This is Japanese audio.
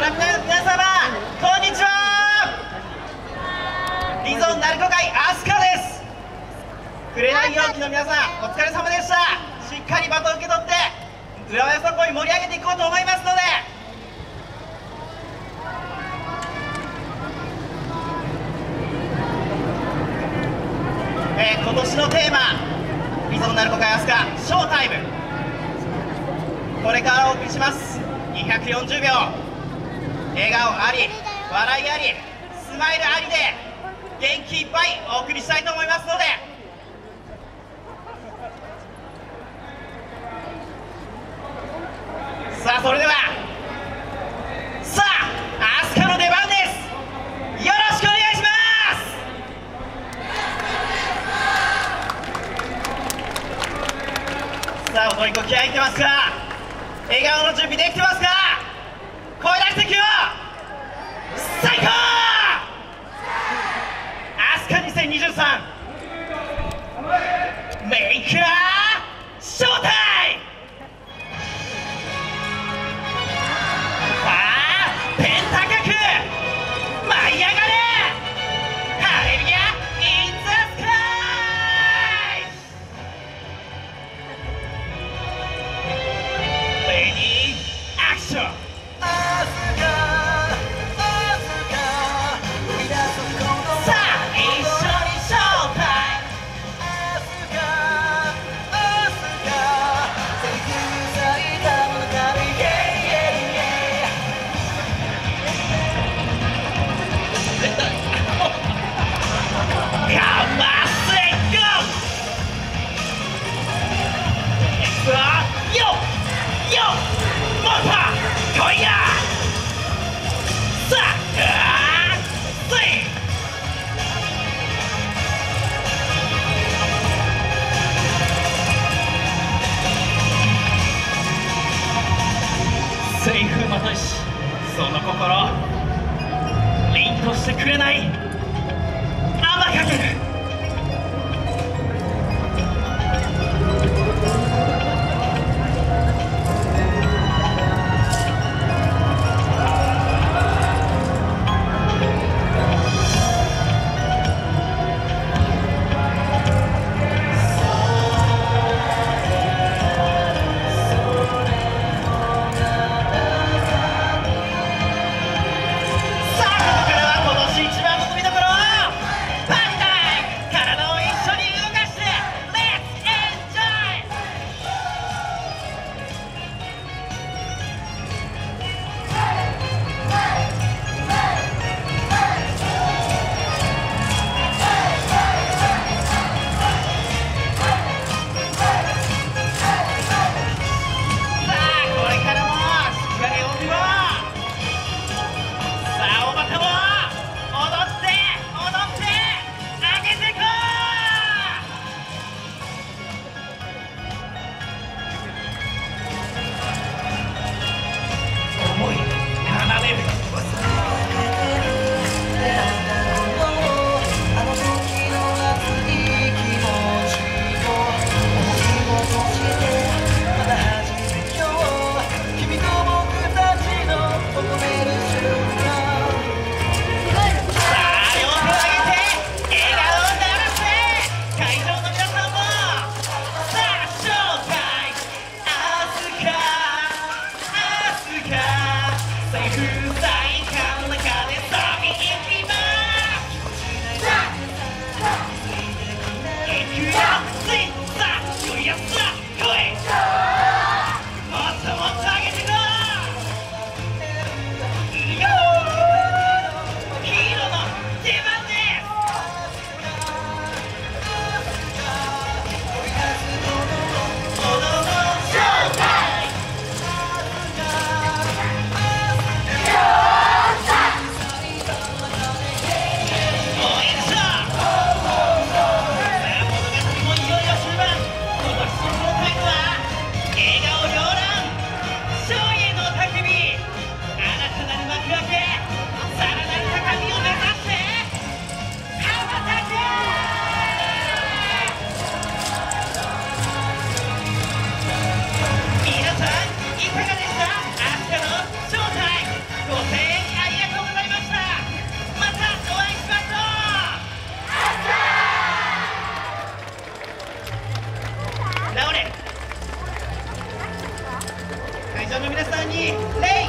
から皆様こんにちは。リゾン鳴子会アスカです。紅陽気の皆さんお疲れ様でした。しっかりバトン受け取って浦和よそこい盛り上げていこうと思いますので。えー今年のテーマリゾン鳴子会アスカショータイム。これからお送りします。240秒。笑顔あり笑いありスマイルありで元気いっぱいお送りしたいと思いますので。さあそれでは。さあアスカの出番です。よろしくお願いします。さあ踊り子気合い入ってますか？笑顔の準備できてますか？声出していくよ最高。アスカ2023といしその心凛としてくれない甘かける。 นี้ได้